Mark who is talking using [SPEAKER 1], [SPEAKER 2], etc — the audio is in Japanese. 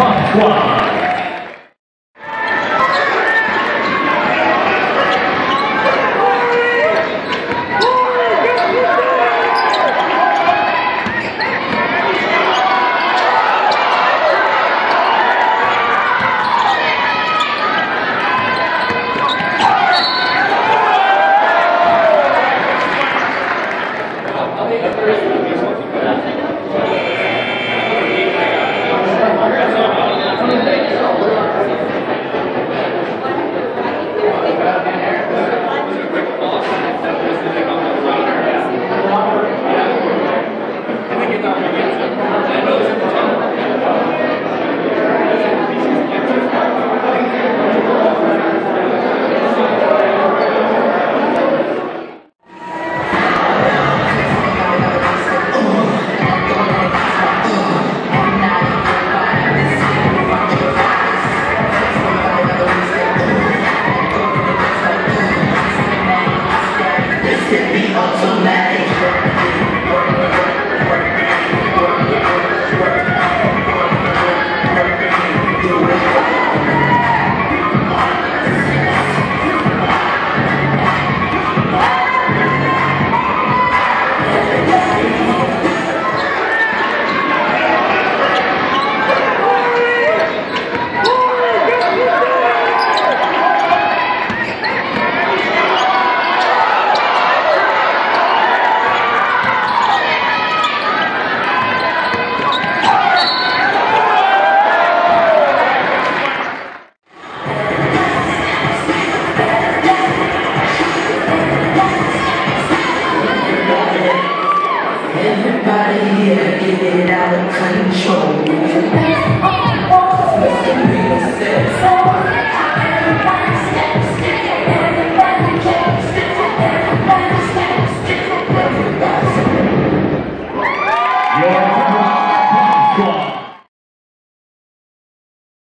[SPEAKER 1] Pop Squad.
[SPEAKER 2] すてき。